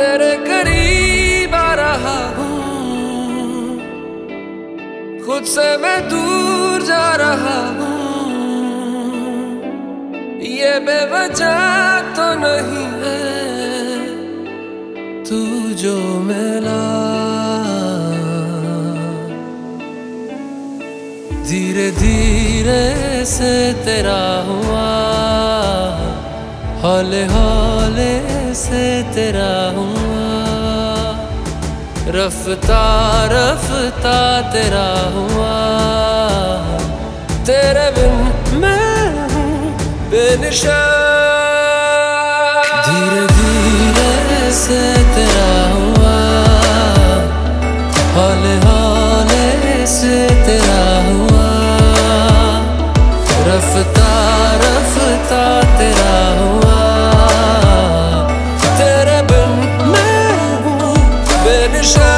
करीब आ रहा हूँ। खुद से मैं दूर जा रहा हूँ। ये बेवजह तो नहीं है। तू जो मिला। धीरे धीरे से तेरा हुआ। हौले हौले से तेरा हुआ। रफ्ता रफ्ता तेरा हुआ। तेरे बिन मैं हूँ धीरे धीरे से तेरा हुआ। हौले हौले से तेरा हुआ। रफ्ता बेनिशा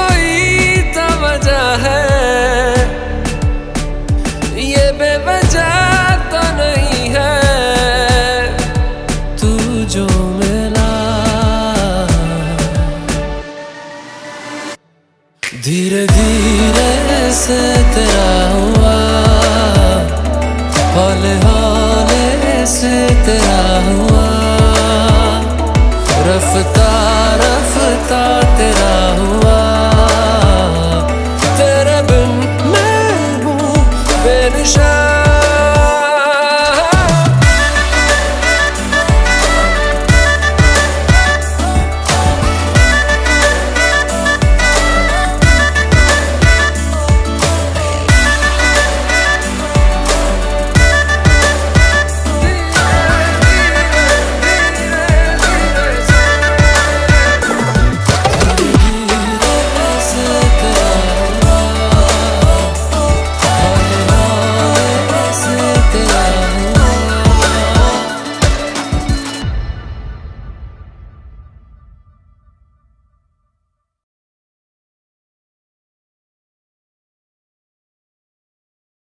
बेवजह तो नहीं है। तू जो मिला। धीरे धीरे से तेरा हुआ। हौले हौले से तेरा हुआ।